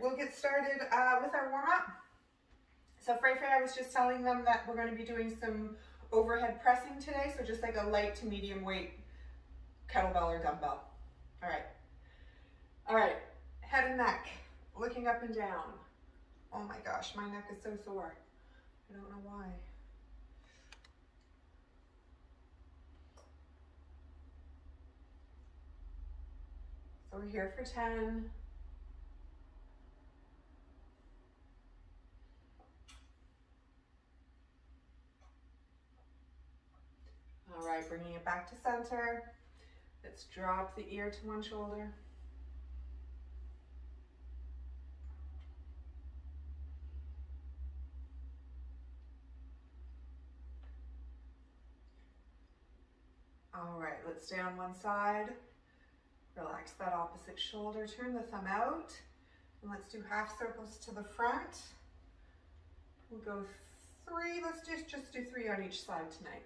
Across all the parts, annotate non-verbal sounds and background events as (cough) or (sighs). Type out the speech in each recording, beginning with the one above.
we'll get started uh, with our warm-up. So Frey Frey, I was just telling them that we're going to be doing some overhead pressing today, so just like a light to medium weight kettlebell or dumbbell. All right. All right, head and neck, looking up and down. Oh my gosh, my neck is so sore. I don't know why. So we're here for 10. All right, bringing it back to center. Let's drop the ear to one shoulder. All right, let's stay on one side. Relax that opposite shoulder, turn the thumb out, and let's do half circles to the front. We'll go three, let's just, just do three on each side tonight.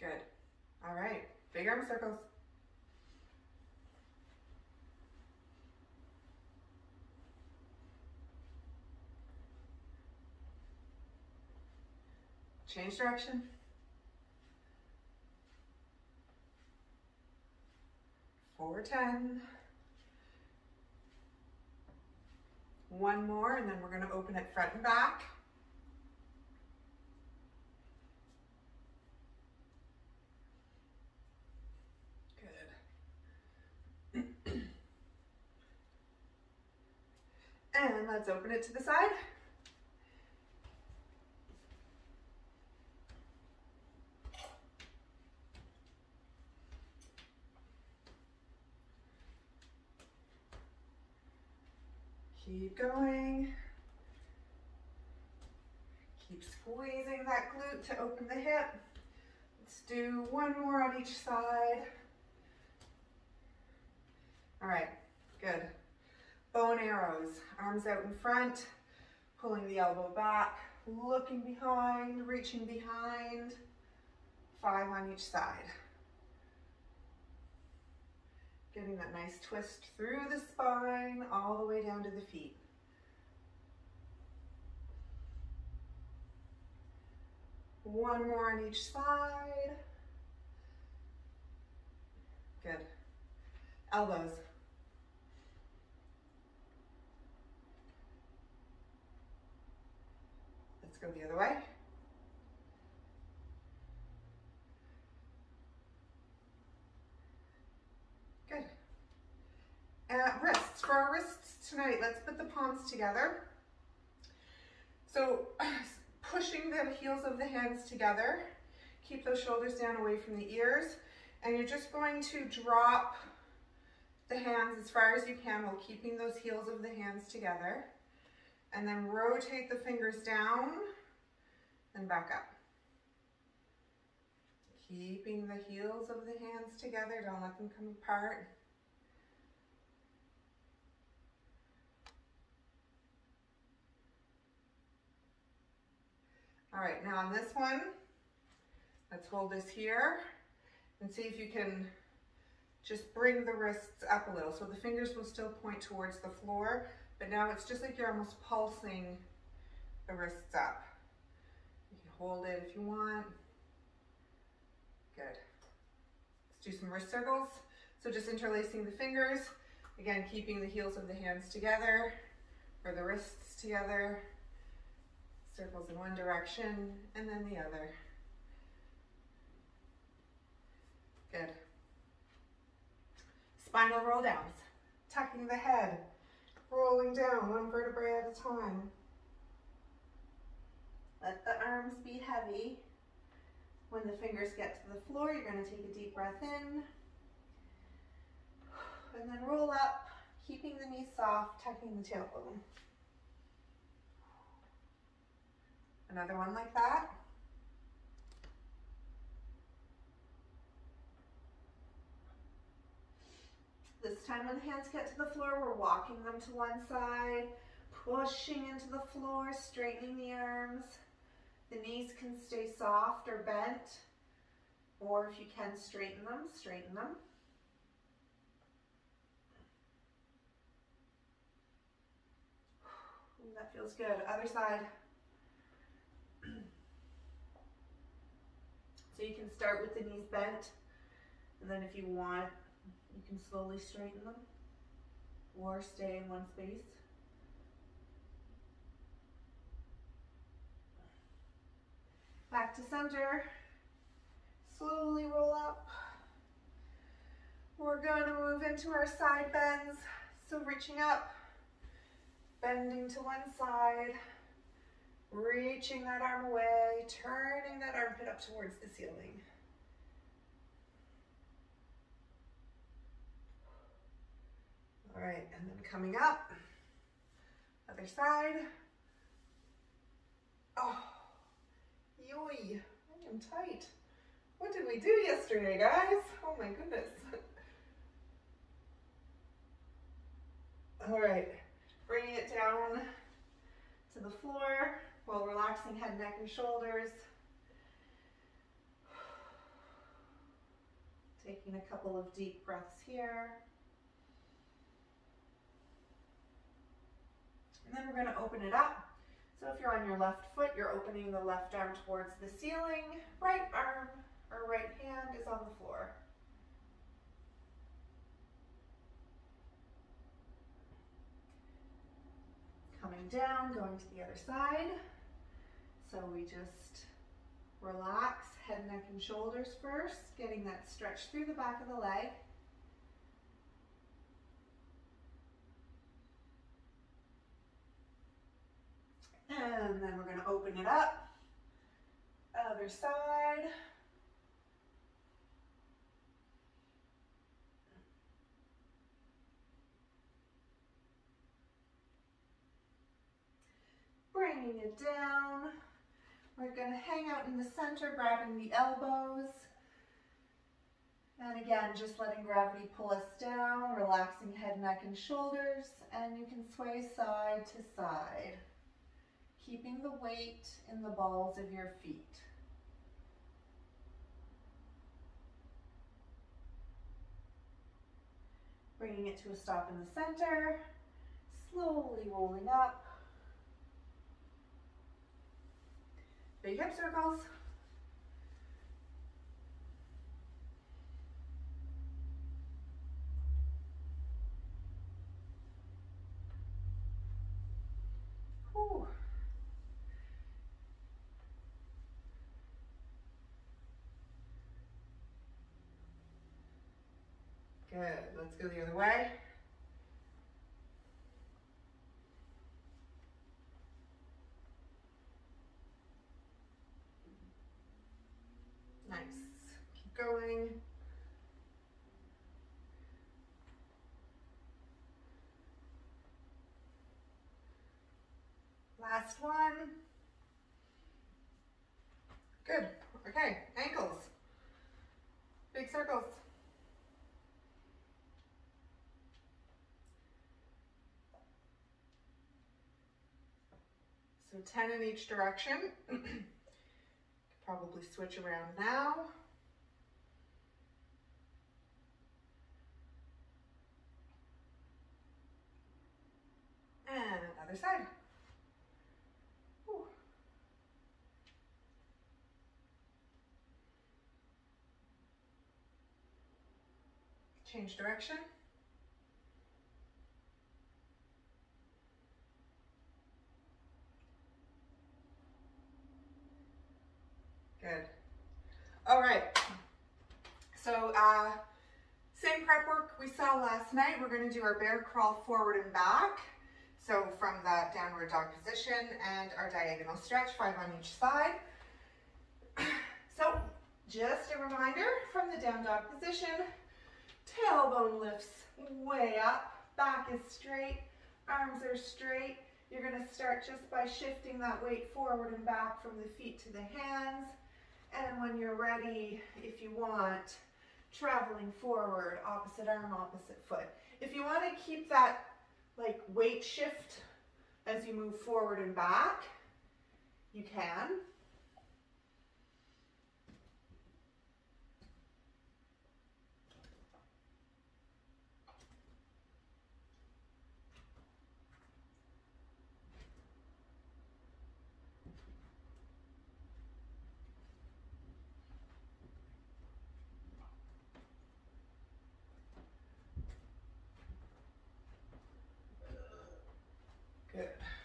Good. All right, big arm circles. Change direction. Four, 10. One more, and then we're gonna open it front and back. And let's open it to the side. Keep going. Keep squeezing that glute to open the hip. Let's do one more on each side. All right, good. Bow and arrows, arms out in front, pulling the elbow back, looking behind, reaching behind. Five on each side. Getting that nice twist through the spine, all the way down to the feet. One more on each side. Good. Elbows. Let's go the other way. Good. Uh, wrists. For our wrists tonight, let's put the palms together. So (clears throat) pushing the heels of the hands together. Keep those shoulders down away from the ears. And you're just going to drop the hands as far as you can while keeping those heels of the hands together and then rotate the fingers down and back up. Keeping the heels of the hands together, don't let them come apart. All right, now on this one, let's hold this here and see if you can just bring the wrists up a little. So the fingers will still point towards the floor, but now it's just like you're almost pulsing the wrists up. You can hold it if you want. Good. Let's do some wrist circles. So just interlacing the fingers. Again, keeping the heels of the hands together or the wrists together. Circles in one direction and then the other. Good. Spinal roll downs. Tucking the head rolling down one vertebrae at a time. Let the arms be heavy. When the fingers get to the floor, you're going to take a deep breath in. And then roll up, keeping the knees soft, tucking the tailbone. Another one like that. This time when the hands get to the floor, we're walking them to one side, pushing into the floor, straightening the arms, The knees can stay soft or bent, or if you can straighten them, straighten them. Ooh, that feels good. Other side. (clears throat) So you can start with the knees bent, and then if you want, you can slowly straighten them, or stay in one space. Back to center. Slowly roll up. We're going to move into our side bends. So reaching up, bending to one side, reaching that arm away, turning that armpit up towards the ceiling. All right, and then coming up, other side. Oh, yoy, I am tight. What did we do yesterday, guys? Oh my goodness. All right, bringing it down to the floor while relaxing head, neck, and shoulders. Taking a couple of deep breaths here. And then we're going to open it up. So if you're on your left foot, you're opening the left arm towards the ceiling. Right arm or right hand is on the floor. Coming down, going to the other side. So we just relax head, neck, and shoulders first, getting that stretch through the back of the leg. And then we're going to open it up. Other side. Bringing it down. We're going to hang out in the center, grabbing the elbows. And again, just letting gravity pull us down, relaxing head, neck, and shoulders. And you can sway side to side, keeping the weight in the balls of your feet. Bringing it to a stop in the center, slowly rolling up. Big hip circles. Whew. Good, let's go the other way. Nice, keep going. Last one. Good. Okay, ankles. Big circles. So 10 in each direction. (clears throat) probably switch around now. And other side. Change direction. Good. All right. So uh, same prep work we saw last night. We're going to do our bear crawl forward and back. So from the downward dog position and our diagonal stretch, five on each side. (clears throat) So just a reminder from the down dog position, tailbone lifts way up, back is straight, arms are straight. You're gonna start just by shifting that weight forward and back from the feet to the hands. And when you're ready, if you want, traveling forward, opposite arm, opposite foot. If you wanna keep that like weight shift as you move forward and back, you can.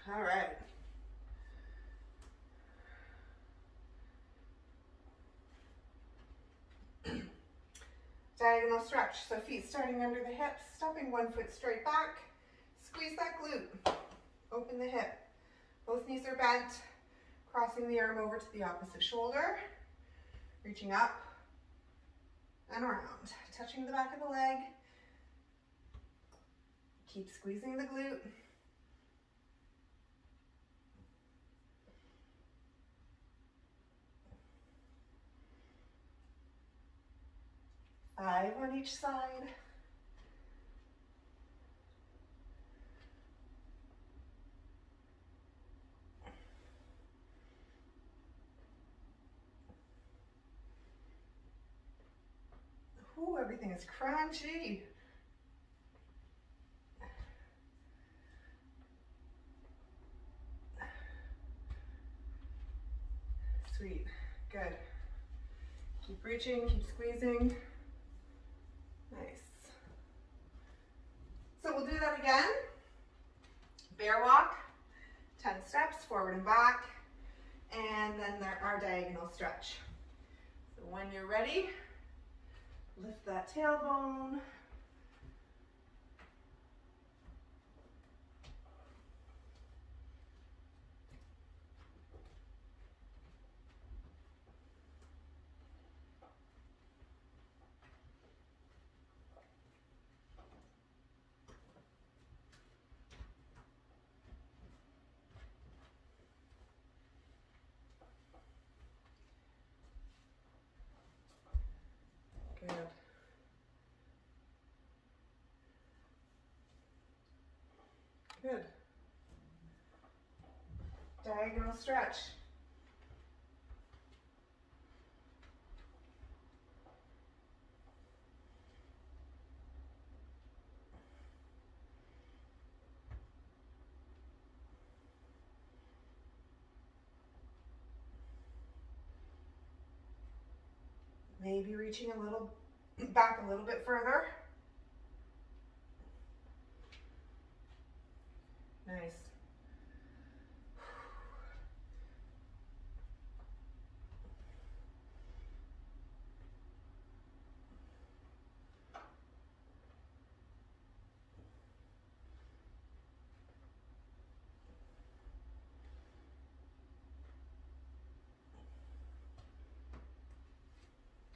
All right. Diagonal stretch. So feet starting under the hips, stepping one foot straight back. Squeeze that glute. Open the hip. Both knees are bent. Crossing the arm over to the opposite shoulder. Reaching up and around. Touching the back of the leg. Keep squeezing the glute. Five on each side. Ooh, everything is crunchy. Sweet, good. Keep reaching, keep squeezing. Nice. So we'll do that again. Bear walk, 10 steps forward and back, and then there our diagonal stretch. So when you're ready, lift that tailbone. Good. Good. Diagonal stretch. Maybe reaching a little (clears throat) back a little bit further. Nice.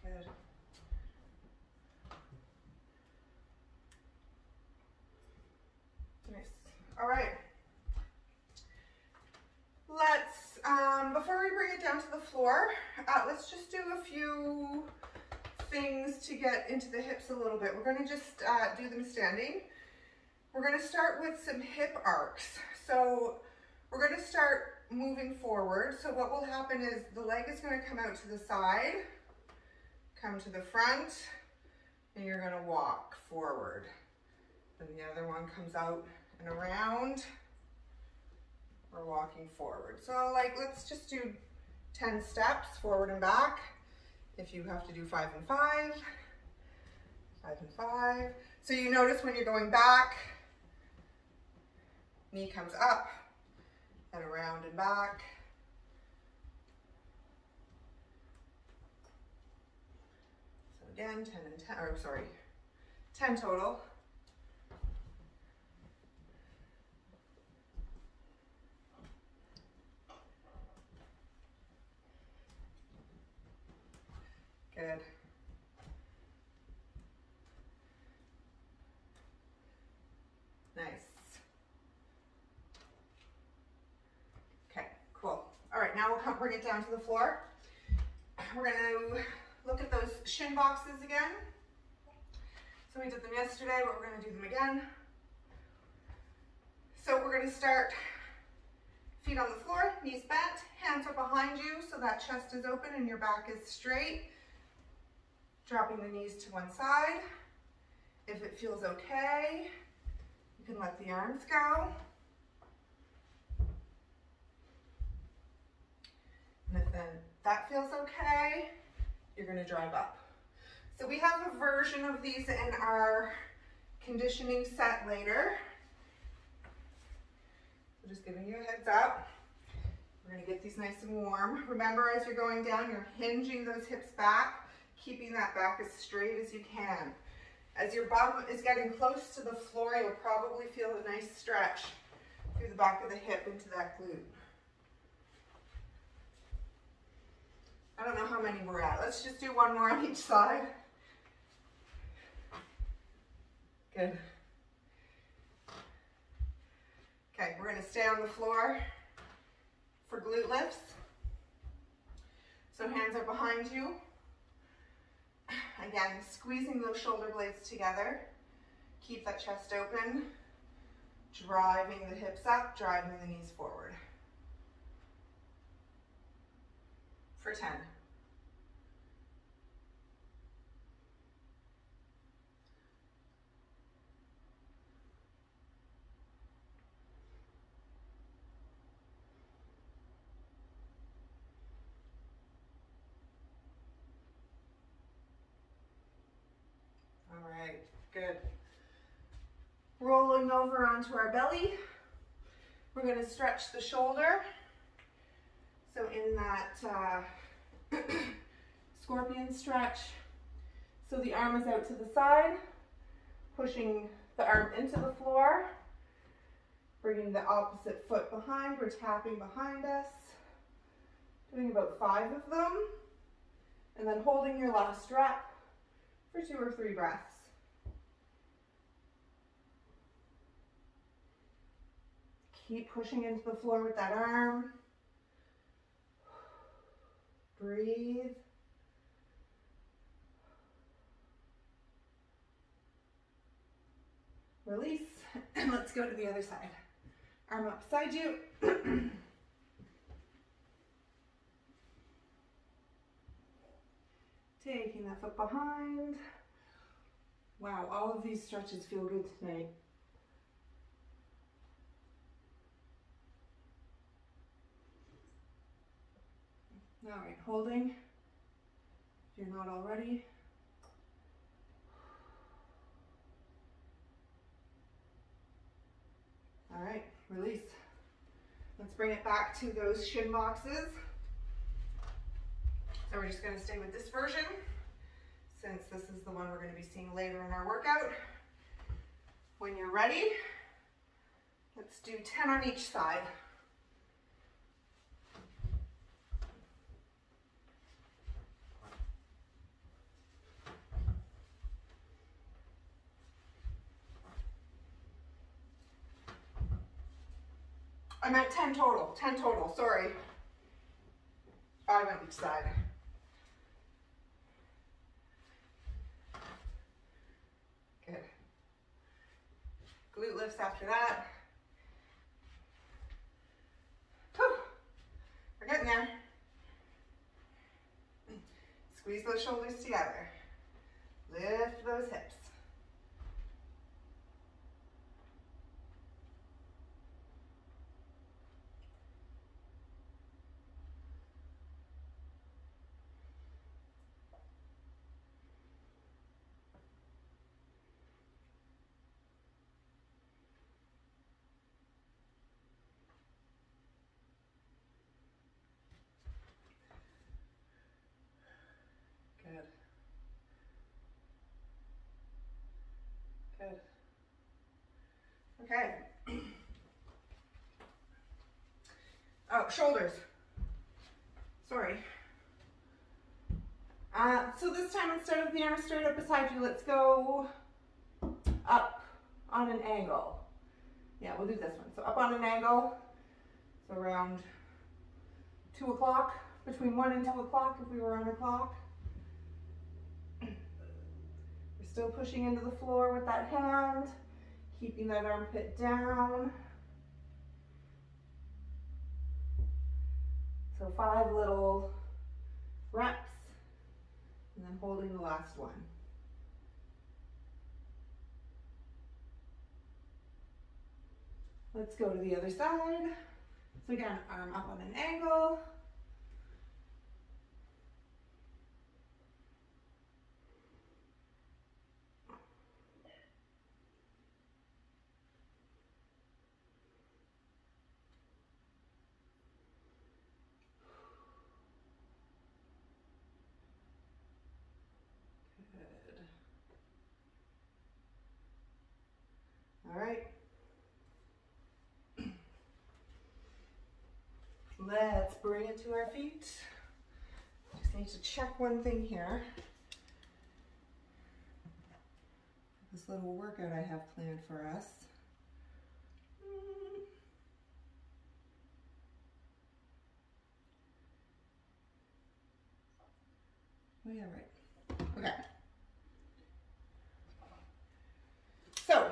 Good. Nice. All right. Let's, um, before we bring it down to the floor, uh, let's just do a few things to get into the hips a little bit. We're gonna just uh, do them standing. We're gonna start with some hip arcs. So we're gonna start moving forward. So what will happen is the leg is gonna come out to the side, come to the front, and you're gonna walk forward. Then the other one comes out and around. We're walking forward. So like, let's just do 10 steps forward and back. If you have to do five and five, five and five. So you notice when you're going back, knee comes up and around and back. So again, 10 and 10, or sorry, 10 total. Good. Nice. Okay, cool. All right, now we'll come bring it down to the floor. We're gonna look at those shin boxes again. So we did them yesterday, but we're gonna do them again. So we're gonna start feet on the floor, knees bent, hands are behind you so that chest is open and your back is straight. Dropping the knees to one side. If it feels okay, you can let the arms go. And if then that feels okay, you're gonna drive up. So we have a version of these in our conditioning set later. So just giving you a heads up. We're gonna get these nice and warm. Remember, as you're going down, you're hinging those hips back, keeping that back as straight as you can. As your bum is getting close to the floor, you'll probably feel a nice stretch through the back of the hip into that glute. I don't know how many we're at. Let's just do one more on each side. Good. Okay, we're gonna stay on the floor for glute lifts. So hands are behind you. Again, squeezing those shoulder blades together. Keep that chest open. Driving the hips up, driving the knees forward. For 10. Good. Rolling over onto our belly. We're going to stretch the shoulder. So in that uh, (clears throat) scorpion stretch, so the arm is out to the side, pushing the arm into the floor, bringing the opposite foot behind, we're tapping behind us, doing about five of them, and then holding your last rep for two or three breaths. Keep pushing into the floor with that arm. Breathe. Release, and let's go to the other side. Arm up beside you. (clears throat) Taking that foot behind. Wow, all of these stretches feel good tonight. All right, holding. If you're not already. All right, release. Let's bring it back to those shin boxes. So we're just gonna stay with this version since this is the one we're gonna be seeing later in our workout. When you're ready, let's do 10 on each side. I'm at 10 total, 10 total, sorry. Five on each side. Good. Glute lifts after that. Whew. We're getting there. Squeeze those shoulders together. Lift those hips. Okay. Oh, shoulders. Sorry. Uh, so this time, instead of the arm straight up beside you, let's go up on an angle. Yeah, we'll do this one. So up on an angle, so around two o'clock, between one and two o'clock if we were on a clock. We're still pushing into the floor with that hand keeping that armpit down. So five little reps and then holding the last one. Let's go to the other side. So again, arm up on an angle. Bring it to our feet. Just need to check one thing here. This little workout I have planned for us. Oh yeah, right. Okay. So,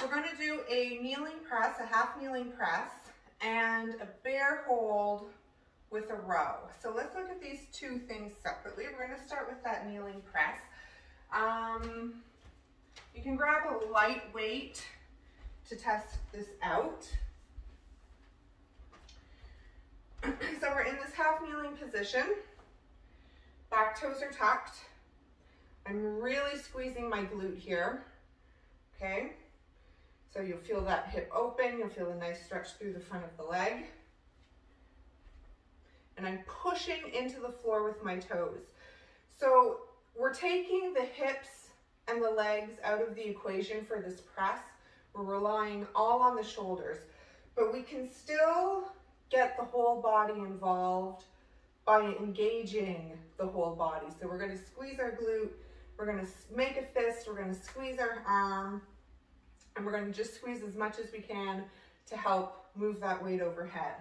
we're going to do a kneeling press, a half kneeling press, and a bear hold with a row. So let's look at these two things separately. We're going to start with that kneeling press. Um, you can grab a light weight to test this out. (clears throat) so we're in this half kneeling position. Back toes are tucked. I'm really squeezing my glute here, okay? So you'll feel that hip open, you'll feel a nice stretch through the front of the leg. And I'm pushing into the floor with my toes. So we're taking the hips and the legs out of the equation for this press. We're relying all on the shoulders, but we can still get the whole body involved by engaging the whole body. So we're gonna squeeze our glute, we're gonna make a fist, we're gonna squeeze our arm, and we're gonna just squeeze as much as we can to help move that weight overhead.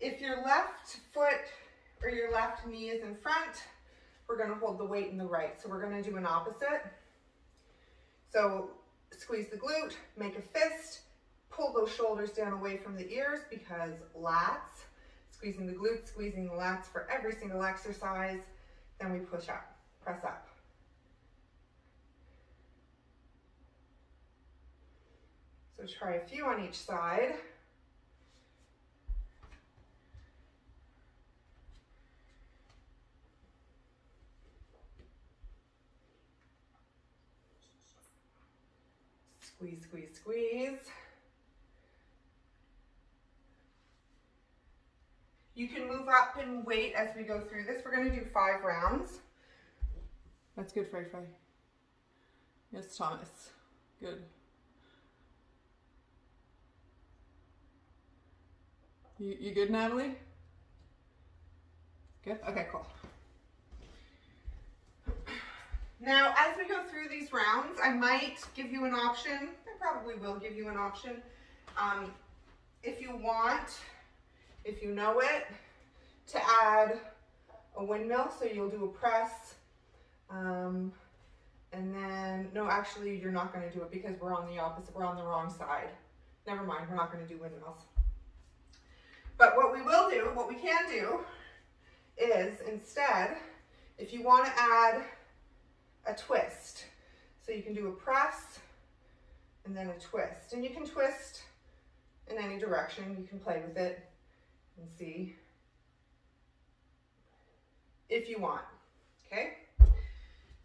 If your left foot or your left knee is in front, we're gonna hold the weight in the right. So we're gonna do an opposite. So squeeze the glute, make a fist, pull those shoulders down away from the ears because lats, squeezing the glutes, squeezing the lats for every single exercise. Then we push up, press up. So try a few on each side. Squeeze, squeeze, squeeze. You can move up and wait as we go through this. We're going to do five rounds. That's good, Frey Frey. Yes, Thomas. Good. You, you good, Natalie? Good? Okay, cool. Now, as we go through these rounds, I might give you an option. I probably will give you an option. Um, if you want, if you know it, to add a windmill. So you'll do a press. Um, and then, no, actually, you're not going to do it because we're on the opposite. We're on the wrong side. Never mind. We're not going to do windmills. But what we will do, what we can do, is instead, if you want to add a twist, so you can do a press and then a twist. And you can twist in any direction. You can play with it and see if you want, okay?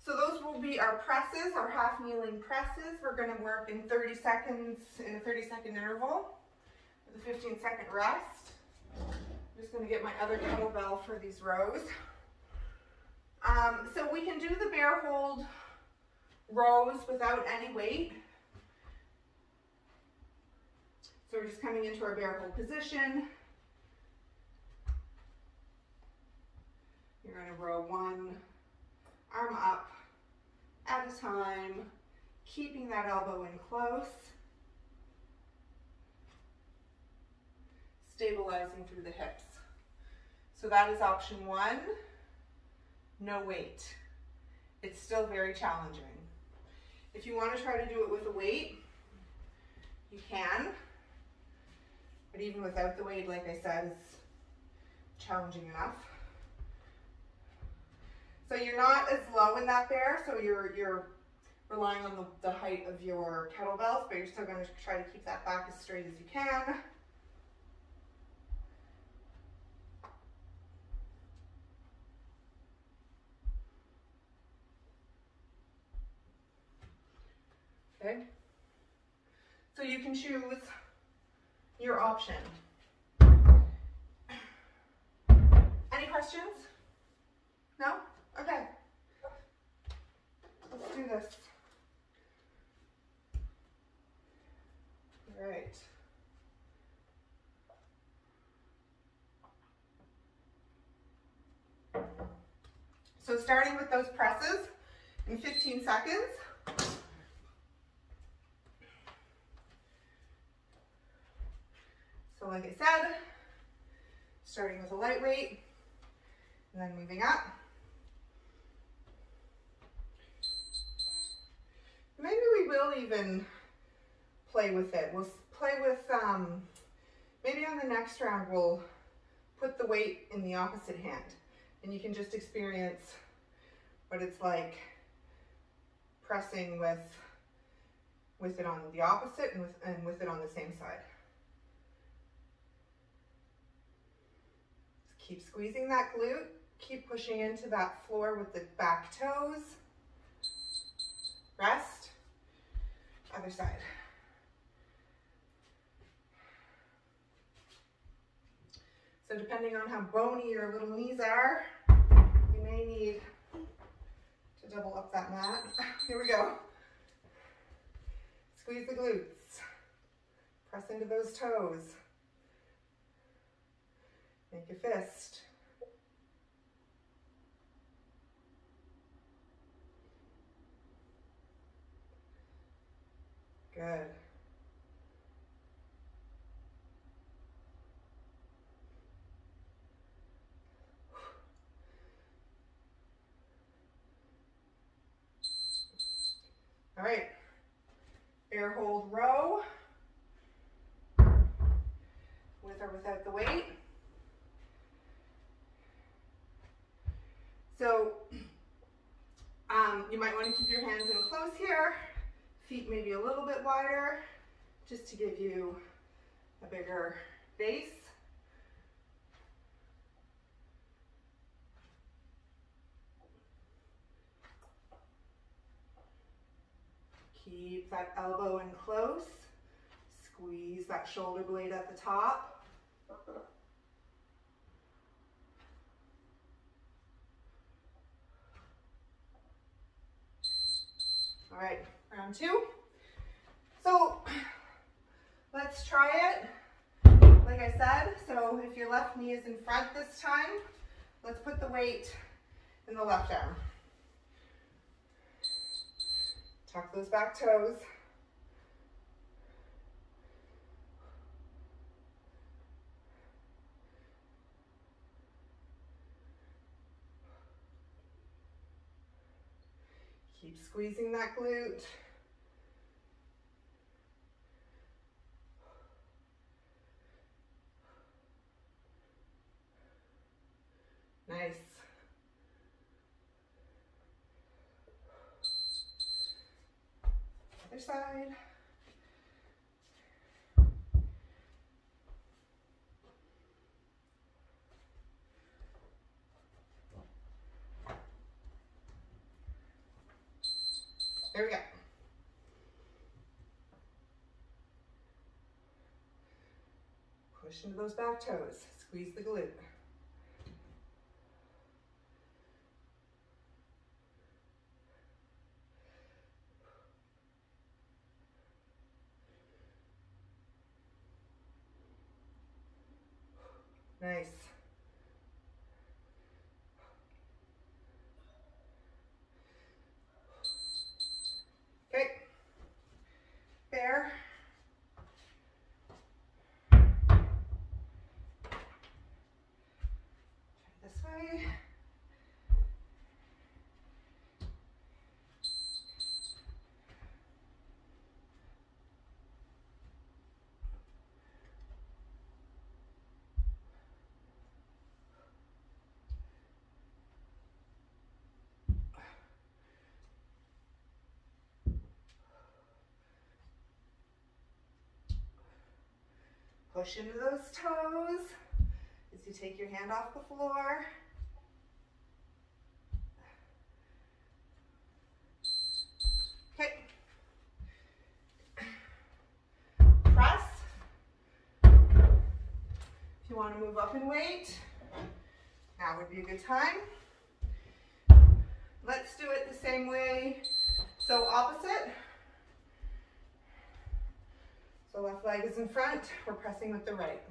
So those will be our presses, our half kneeling presses. We're gonna work in 30 seconds, in a 30 second interval with a 15 second rest. I'm just gonna get my other kettlebell for these rows. Um, so we can do the bear hold rows without any weight. So we're just coming into our bear hold position. You're gonna row one arm up at a time, keeping that elbow in close. Stabilizing through the hips. So that is option one, no weight. It's still very challenging. If you want to try to do it with a weight, you can. But even without the weight, like I said, it's challenging enough. So you're not as low in that bear, so you're you're relying on the, the height of your kettlebells, but you're still going to try to keep that back as straight as you can. Okay. So you can choose your option. Any questions? No? Okay. Let's do this. right. So starting with those presses in 15 seconds. So like I said, starting with a light weight and then moving up. Maybe we will even play with it. We'll play with, um, maybe on the next round we'll put the weight in the opposite hand and you can just experience what it's like pressing with with it on the opposite and with, and with it on the same side. Keep squeezing that glute, keep pushing into that floor with the back toes. Rest, other side. So depending on how bony your little knees are, you may need to double up that mat. (laughs) Here we go. Squeeze the glutes. Press into those toes. Make a fist. Good. All right, bear hold row with or without the weight. So (clears throat) um, you might want to keep your hands in close here, feet maybe a little bit wider, just to give you a bigger base. Keep that elbow in close. Squeeze that shoulder blade at the top. All right, round two. So (sighs) let's try it. Like I said, so if your left knee is in front this time, let's put the weight in the left arm. Tuck those back toes. Keep squeezing that glute. Nice. Other side. There we go. Push into those back toes. Squeeze the glute. Nice. Okay. There. Try this way. Push into those toes as you take your hand off the floor. Okay. Press. If you want to move up in weight, now would be a good time. Let's do it the same way. So opposite. So left leg is in front, we're pressing with the right.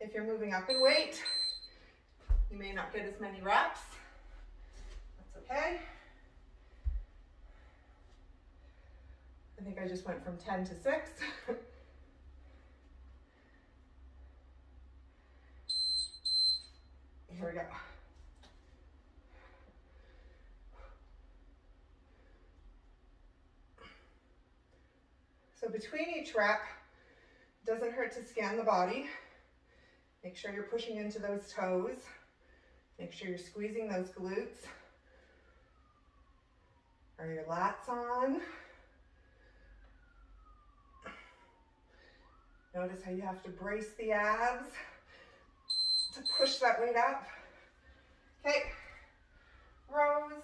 If you're moving up in weight, you may not get as many reps. Okay. I think I just went from 10 to 6. (laughs) Here we go. So between each rep, doesn't hurt to scan the body. Make sure you're pushing into those toes. Make sure you're squeezing those glutes. Are your lats on? Notice how you have to brace the abs to push that weight up. Okay, rows.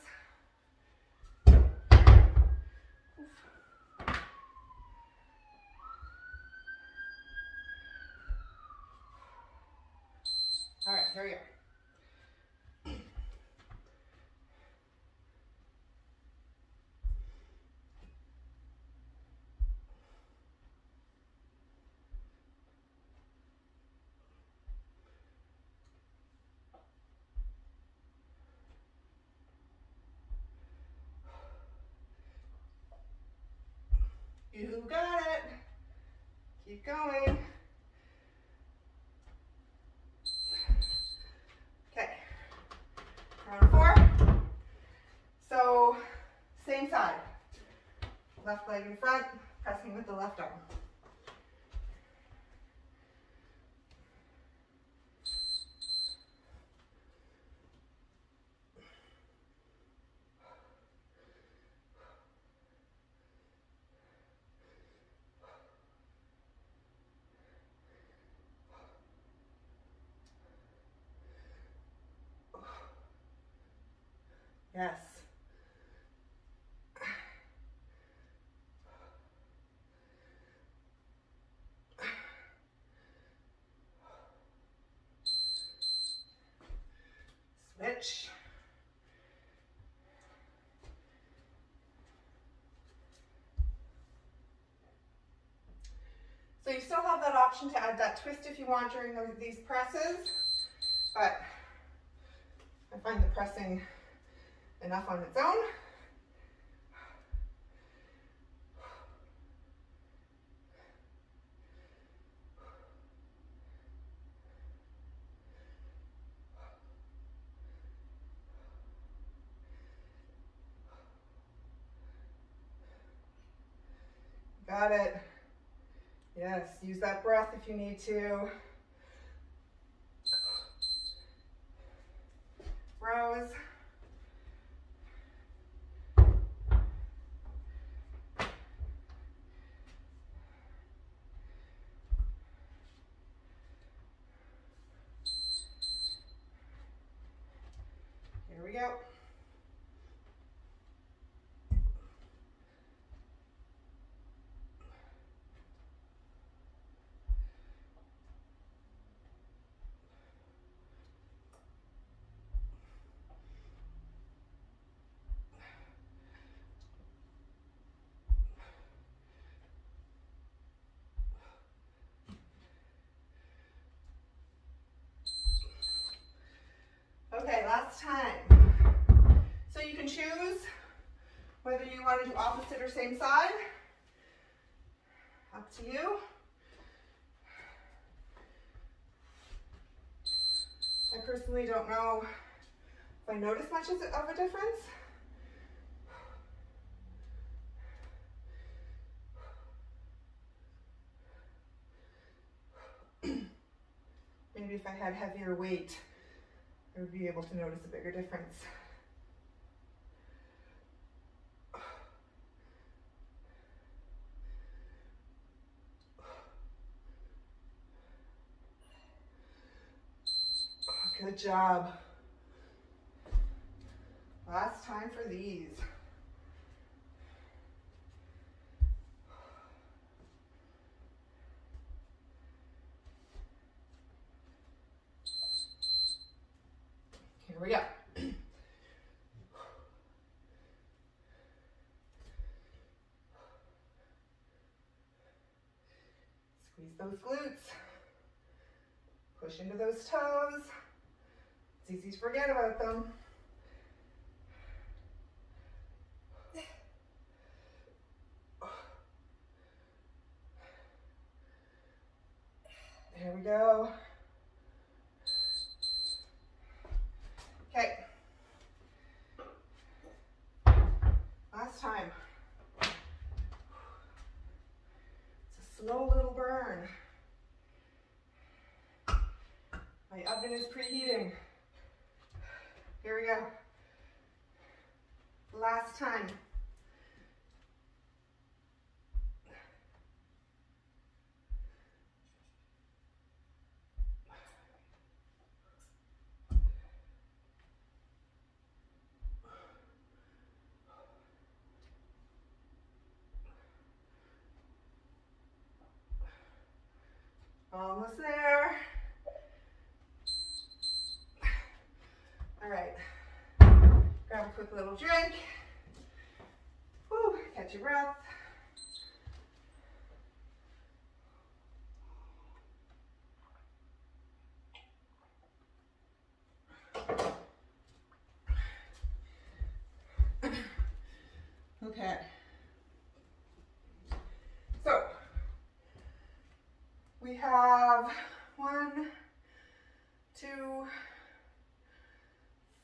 All right, here we go. You got it. Keep going. Okay. Round four. So same side. Left leg in front, pressing with the left arm. Yes. Switch. So you still have that option to add that twist if you want during these presses, but I find the pressing enough on its own. Got it. Yes, use that breath if you need to. Rows. Here we go. Okay, last time. So you can choose whether you want to do opposite or same side. Up to you. I personally don't know if I notice much of a difference. Maybe if I had heavier weight, I would be able to notice a bigger difference. Good job. Last time for these. Here we go. Squeeze those glutes. Push into those toes. To forget about them. There we go. Okay. Last time. It's a slow little burn. My oven is preheating. Here we go. Last time. Almost there. All right. Grab a quick little drink. Whew, catch your breath. Okay. So, we have one, two,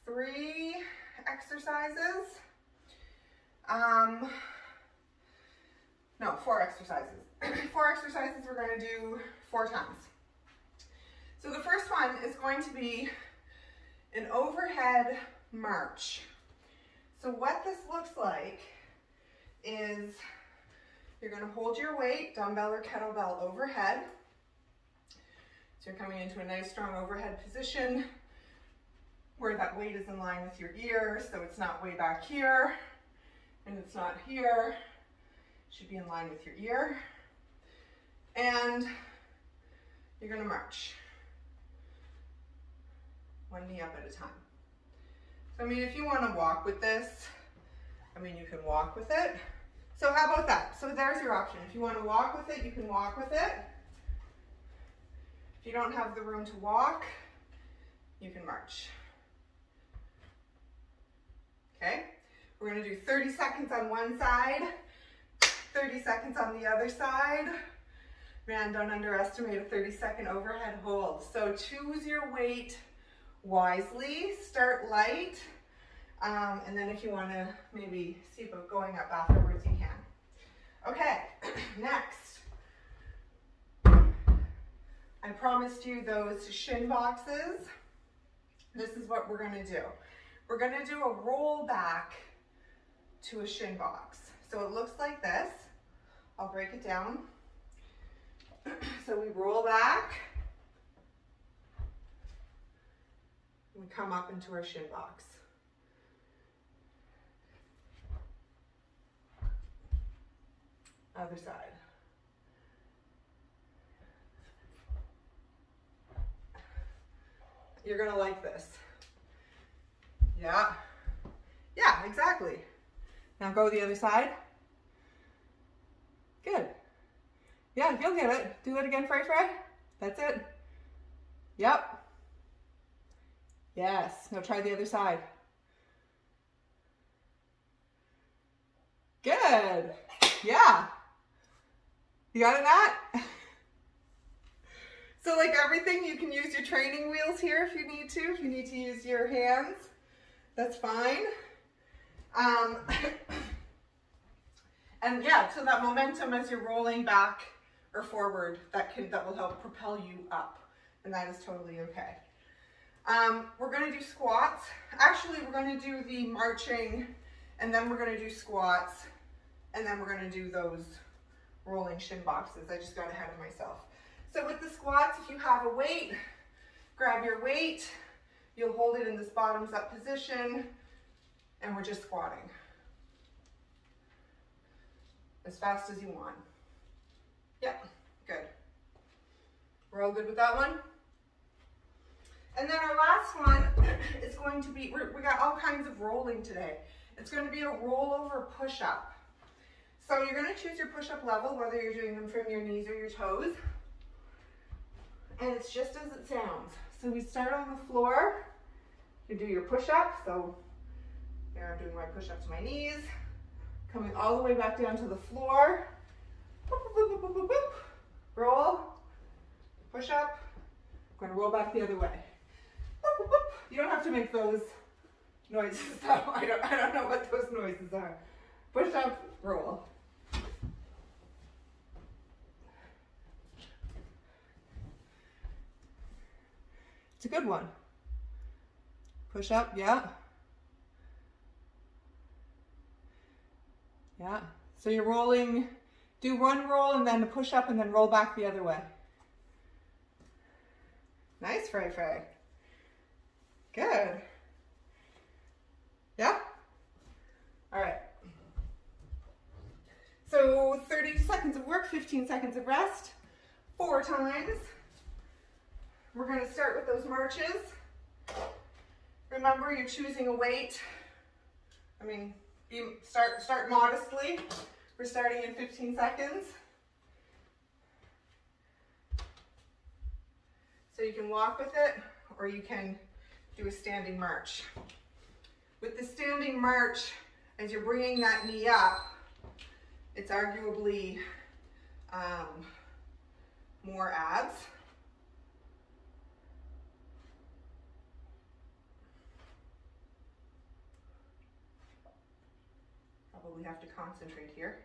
three exercises. Um, no, four exercises. (clears throat) four exercises we're going to do four times. So the first one is going to be an overhead march. So what this looks like is you're going to hold your weight, dumbbell or kettlebell overhead. So you're coming into a nice strong overhead position where that weight is in line with your ear, so it's not way back here, and it's not here. Should be in line with your ear. And you're gonna march. One knee up at a time. So I mean, if you wanna walk with this, I mean, you can walk with it. So how about that? So there's your option. If you wanna walk with it, you can walk with it. If you don't have the room to walk, you can march. Okay, we're gonna do 30 seconds on one side, 30 seconds on the other side. Man, don't underestimate a 30 second overhead hold. So choose your weight wisely, start light, um, and then if you wanna maybe see about going up afterwards, you can. Okay, (clears throat) next. I promised you those shin boxes. This is what we're gonna do. We're gonna do a roll back to a shin box. So it looks like this. I'll break it down. (clears throat) so we roll back. We come up into our shin box. Other side. You're gonna like this. Yeah. Yeah, exactly. Now go the other side. Good. Yeah, you'll get it. Do it again, Fray Fray. That's it. Yep. Yes. Now try the other side. Good. Yeah. You got it, Nat? (laughs) so like everything, you can use your training wheels here if you need to. If you need to use your hands, that's fine. Um, (laughs) and yeah, so that momentum as you're rolling back or forward, that can that will help propel you up, and that is totally okay. Um, we're gonna do squats. Actually, we're gonna do the marching, and then we're gonna do squats, and then we're gonna do those rolling shin boxes. I just got ahead of myself. So with the squats, if you have a weight, grab your weight, you'll hold it in this bottoms up position, and we're just squatting. As fast as you want. Yep, good. We're all good with that one? And then our last one (coughs) is going to be, we got all kinds of rolling today. It's going to be a rollover push-up. So you're going to choose your push-up level, whether you're doing them from your knees or your toes. And it's just as it sounds. So we start on the floor. You do your push-up. So here I'm doing my push-up to my knees. Coming all the way back down to the floor. Boop, boop, boop, roll. Push-up. I'm going to roll back the other way. You don't have to make those noises (laughs) though. I don't, I don't know what those noises are. Push up, roll. It's a good one. Push up, yeah. Yeah. So you're rolling, do one roll and then push up and then roll back the other way. Nice, Frey Frey. Good. Yeah? All right. So 30 seconds of work, 15 seconds of rest, four times. We're gonna start with those marches. Remember, you're choosing a weight. I mean, you start, start modestly. We're starting in 15 seconds. So you can walk with it or you can do a standing march. With the standing march, as you're bringing that knee up, it's arguably um, more abs. Probably have to concentrate here.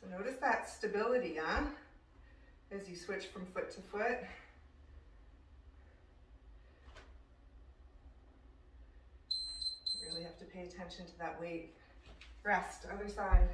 So notice that stability, huh? as you switch from foot to foot. You really have to pay attention to that weight. Rest, other side.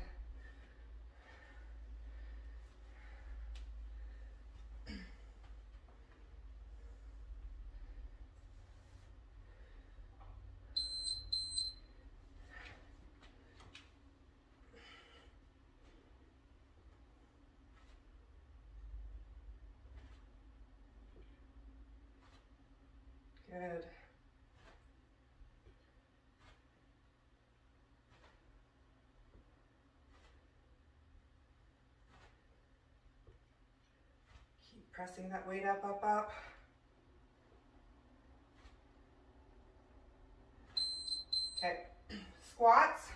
Good. Keep pressing that weight up, up, up. Okay, (clears throat) squats.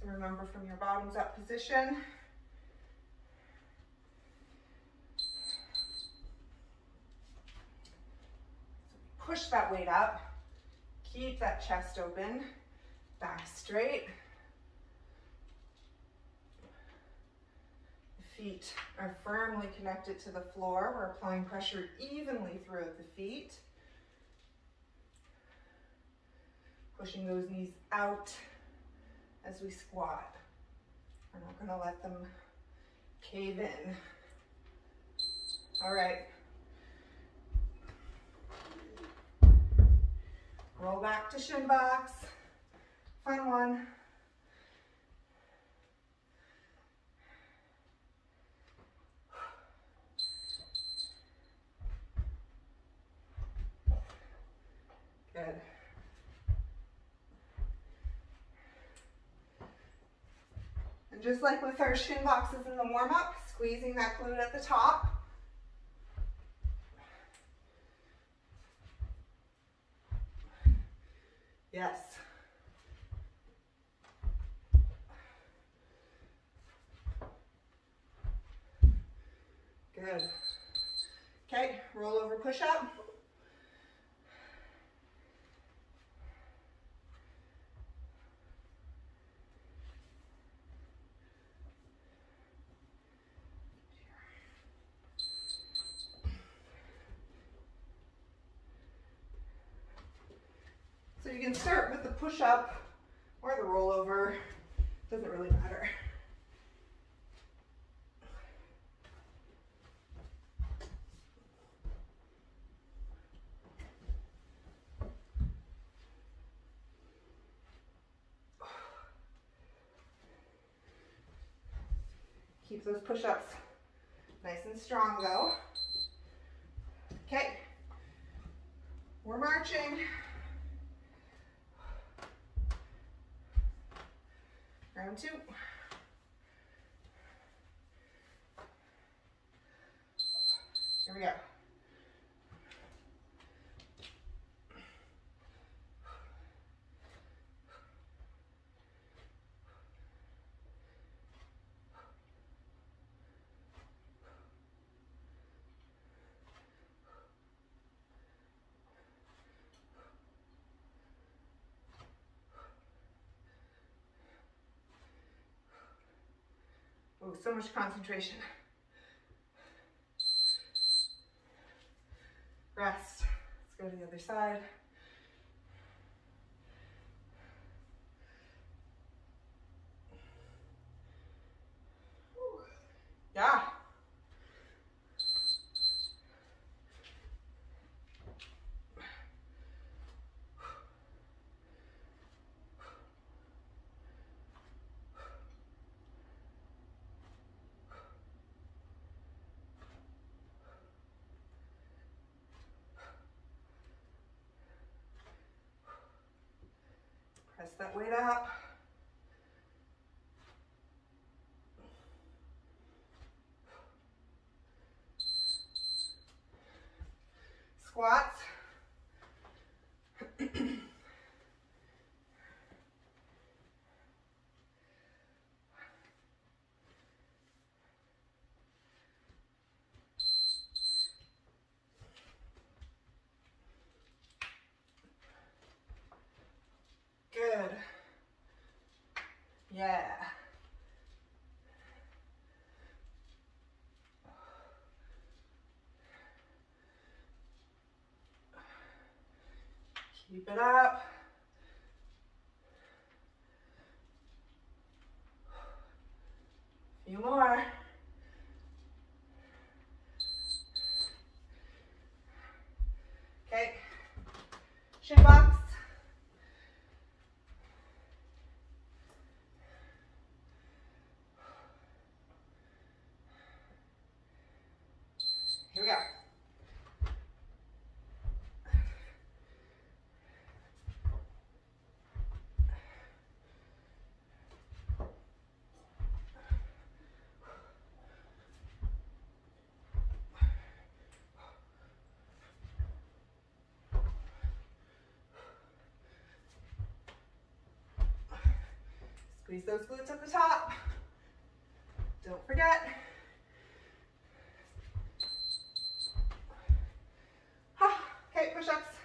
So remember from your bottoms up position, push that weight up. Keep that chest open, back straight. Feet are firmly connected to the floor. We're applying pressure evenly throughout the feet. Pushing those knees out as we squat. We're not gonna let them cave in. All right. Roll back to shin box. Fun one. Good. And just like with our shin boxes in the warm up, squeezing that glute at the top. Yes. Good. Okay, roll over push up. can start with the push up or the rollover, doesn't really matter. Keep those push-ups nice and strong though. Okay, we're marching. Round two. Here we go. Oh, so much concentration. Rest. Let's go to the other side. Yeah. Press that weight up. Squats. Good. Yeah. Keep it up. few more. Okay. Shin box. Here we go. Squeeze those glutes at the top. Don't forget. Ah, Okay, push-ups.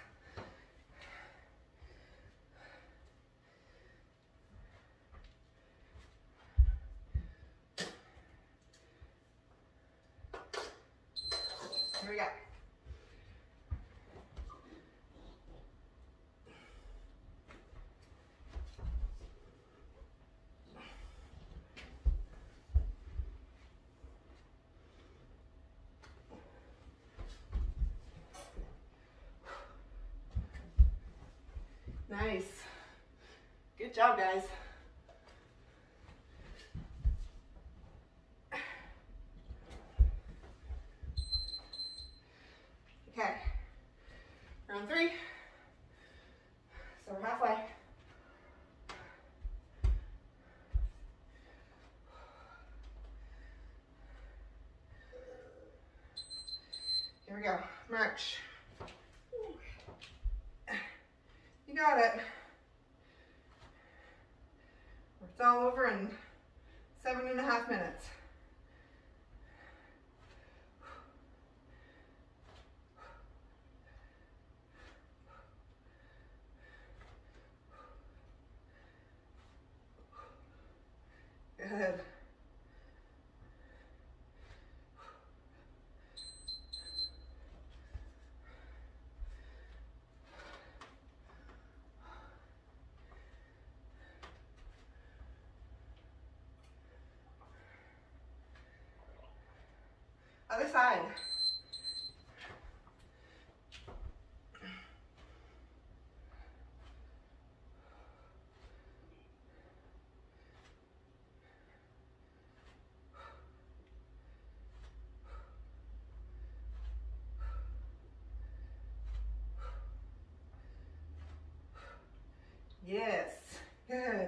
Here we go. Nice. Good job, guys. Okay. Round three. So we're halfway. Here we go. March. You got it. It's all over in seven and a half minutes. Other side. Yes, good.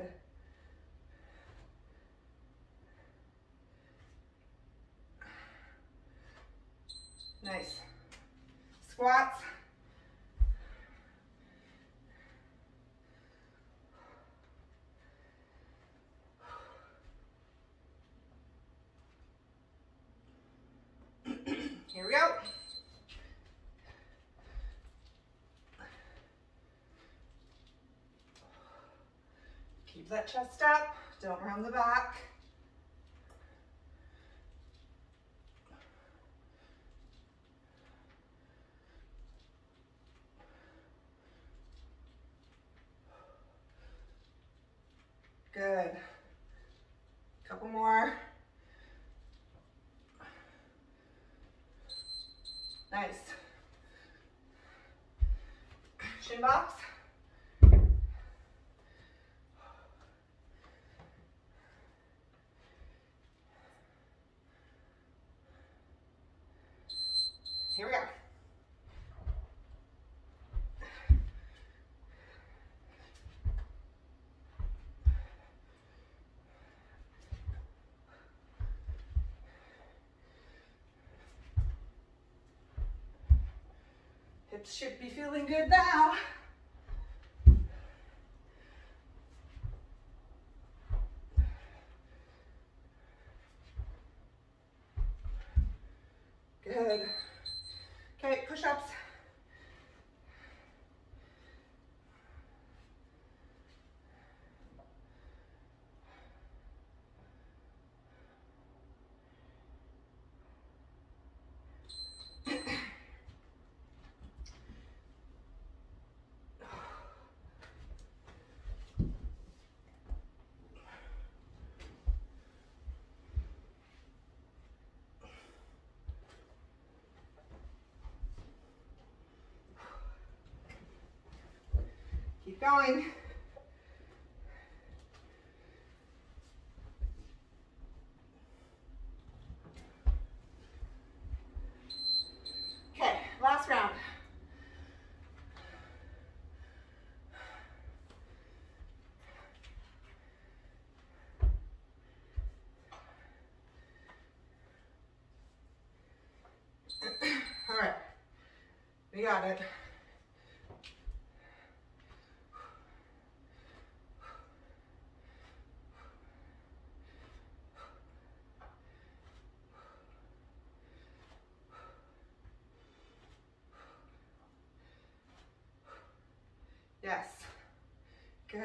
Keep that chest up, don't round the back. Good. Couple more. Nice. Shin box. Here we go. Should be feeling good now. Good. Okay, push-ups. Keep going. Okay, last round. (clears throat) All right, we got it. Yes. Good.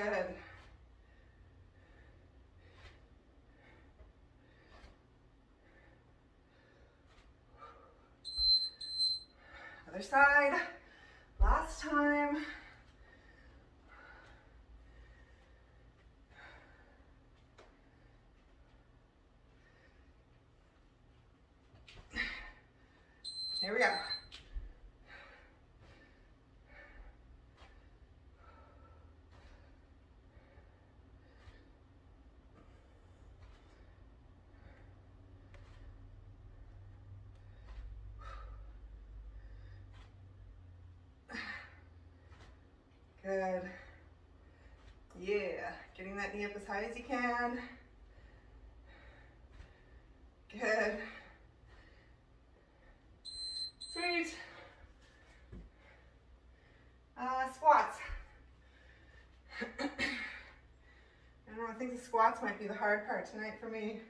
Other side. Last time. Here we go. Good. Yeah, getting that knee up as high as you can. Good. Sweet. Uh, squats. (coughs) I don't know, I think the squats might be the hard part tonight for me.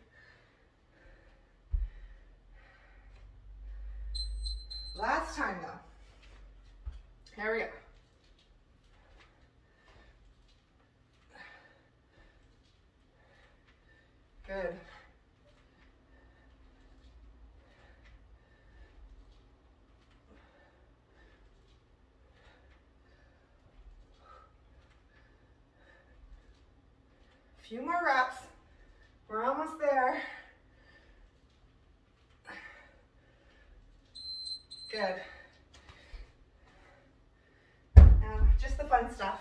Last time though. Here we go. Good. Few more reps. We're almost there. (sighs) Good. Now, just the fun stuff.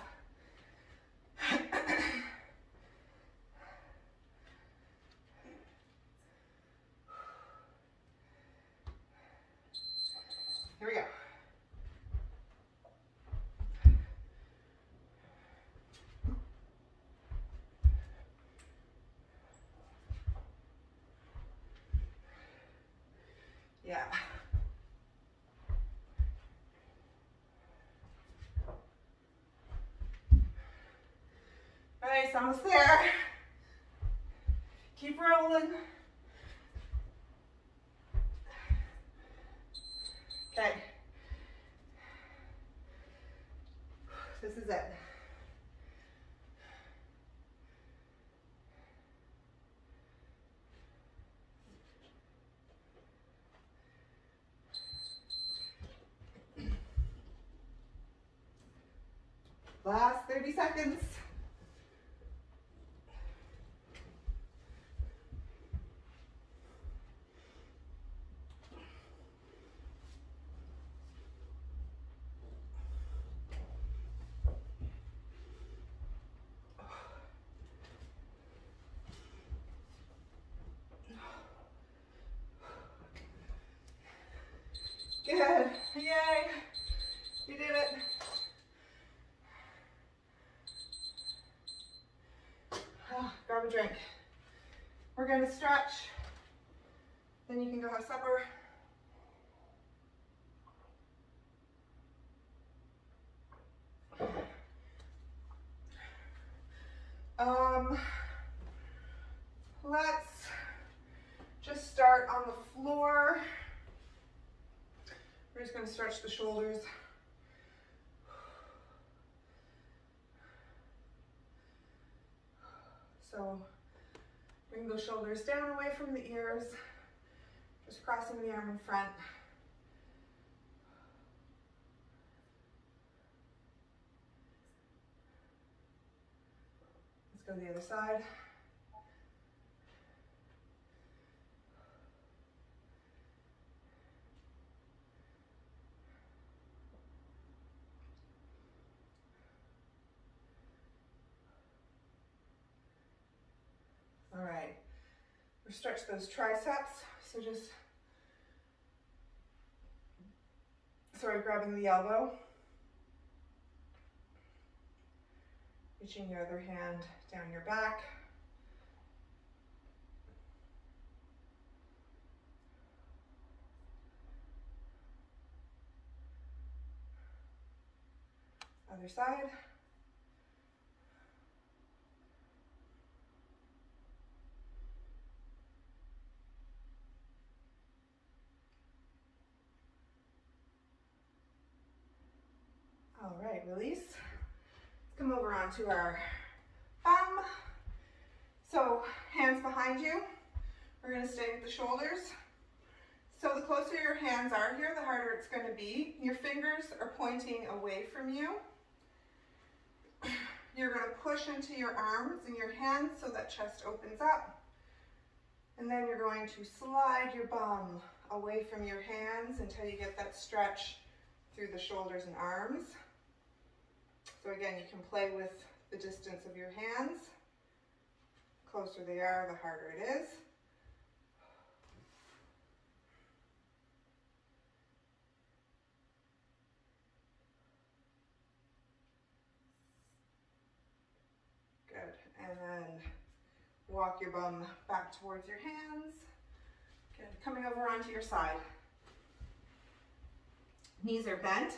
Here we go. Yeah. Nice, almost there. Keep rolling. Okay. This is it. Last 30 seconds. Good. Yay. You did it. Oh, grab a drink. We're going to stretch. Then you can go have supper. Um, let's just start on the floor. We're just going to stretch the shoulders. So those shoulders down away from the ears, just crossing the arm in front. Let's go to the other side. All right, we stretch those triceps. So just, sorry, grabbing the elbow. Reaching your other hand down your back. Other side. All right, release. Let's come over onto our bum. So hands behind you. We're gonna stay with the shoulders. So the closer your hands are here, the harder it's gonna be. Your fingers are pointing away from you. You're gonna push into your arms and your hands so that chest opens up. And then you're going to slide your bum away from your hands until you get that stretch through the shoulders and arms. So again, you can play with the distance of your hands. closer they are, the harder it is. Good, and then walk your bum back towards your hands. Good, coming over onto your side. Knees are bent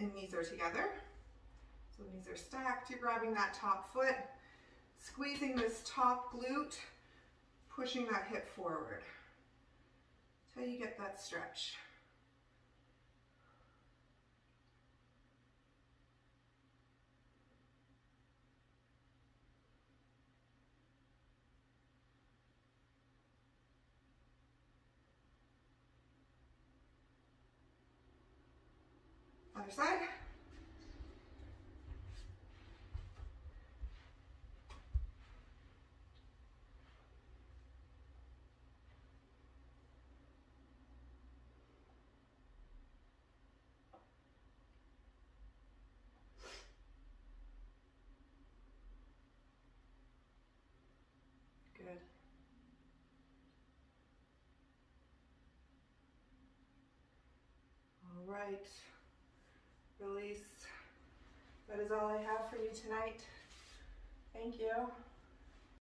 and knees are together. So knees are stacked, you're grabbing that top foot, squeezing this top glute, pushing that hip forward until you get that stretch. Side. Good. All right release. That is all I have for you tonight. Thank you.